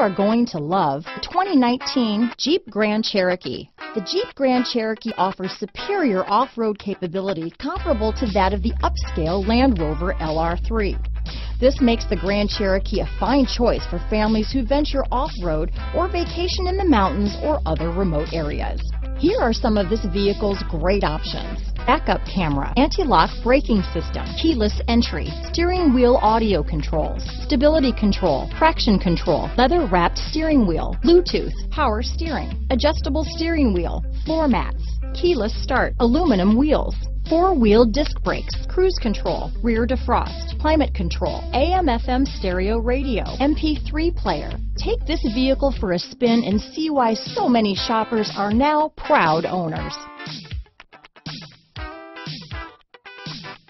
are going to love the 2019 Jeep Grand Cherokee. The Jeep Grand Cherokee offers superior off-road capability comparable to that of the upscale Land Rover LR3. This makes the Grand Cherokee a fine choice for families who venture off-road or vacation in the mountains or other remote areas. Here are some of this vehicle's great options. Backup camera, anti-lock braking system, keyless entry, steering wheel audio controls, stability control, traction control, leather wrapped steering wheel, Bluetooth, power steering, adjustable steering wheel, floor mats, keyless start, aluminum wheels, four-wheel disc brakes, cruise control, rear defrost, climate control, AM FM stereo radio, MP3 player. Take this vehicle for a spin and see why so many shoppers are now proud owners. Thank you.